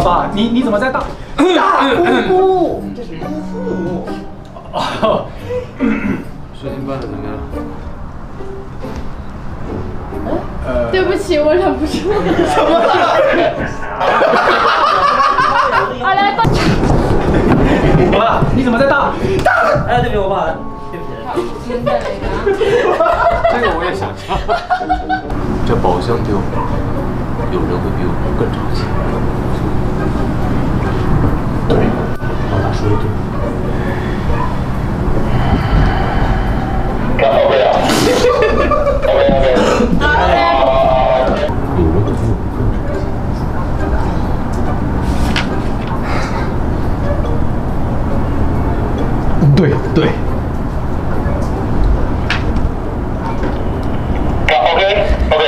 爸，你你怎么在大大姑姑，这是姑父。哦，事情办的怎么样？呃，对不起，我忍不住了。什么？好来到。我爸，你怎么在大大？哎，对不起，我爸，对不起。这个我也想知道。这宝箱丢，有人会比我们更着急。对，老大说的对。干宝贝呀！好了好。了。对对。干 OK OK。